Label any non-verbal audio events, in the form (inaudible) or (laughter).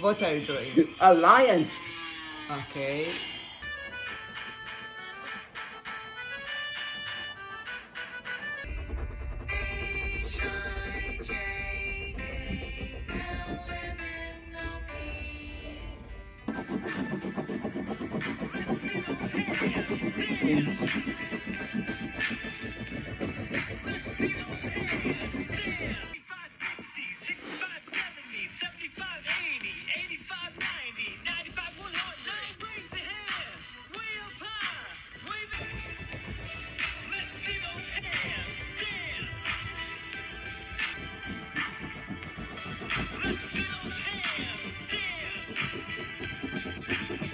What are you drawing? (laughs) A lion. Okay.